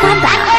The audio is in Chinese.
300。